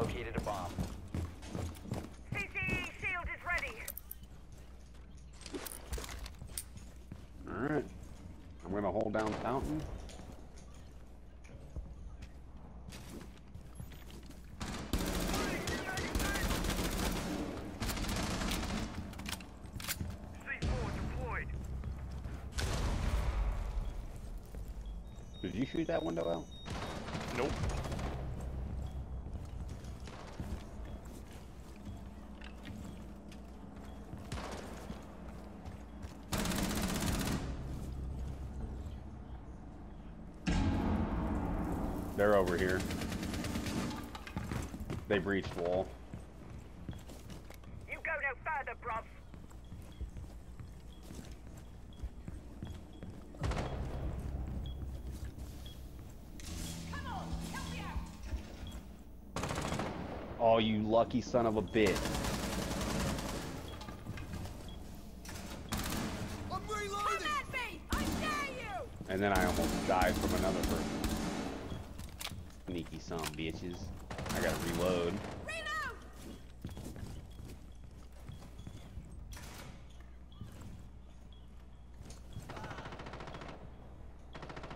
located a bomb. CTE shield is ready. Alright. I'm gonna hold down fountain. Did you shoot that window out? Nope. They're over here. They breached wall. You go no further, bruv. Come on, help me out. Oh, you lucky son of a bitch. I'm reloading! at me! I dare you! And then I almost died from another person. Sneaky of bitches. I gotta reload. Reload!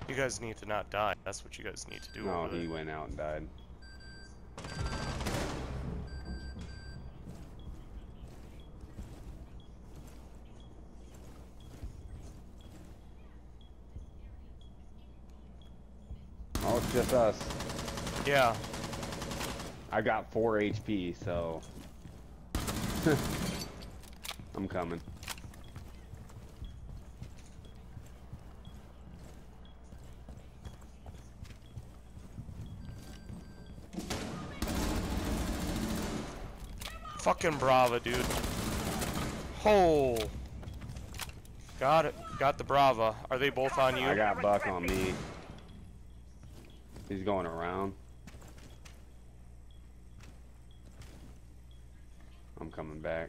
You guys need to not die. That's what you guys need to do. No, he went out and died. Oh, it's just us. Yeah. I got 4 HP, so... I'm coming. Fucking Brava, dude. Oh. Got it. Got the Brava. Are they both on you? I got Buck on me. He's going around. I'm coming back.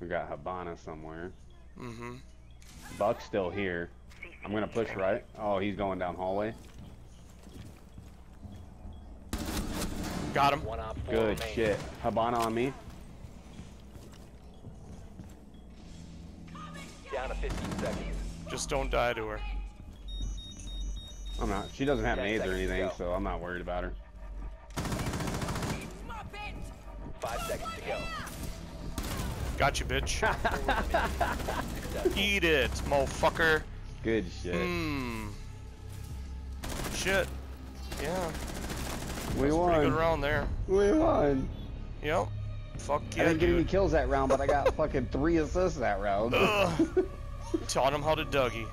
We got Hibana somewhere. Mm-hmm. Buck's still here. I'm gonna push right. Oh, he's going down hallway. Got him. One op four Good remaining. shit. Hibana on me. Down to 15 seconds. Just don't die to her. I'm not. She doesn't have Ten nades or anything, so I'm not worried about her. Five seconds to go. Got you, bitch. Eat it, motherfucker. Good shit. Hmm. Shit. Yeah. we Pretty good won. round there. We won. Yep. Fuck I didn't get any kills that round, but I got fucking three assists that round. Taught him how to Dougie.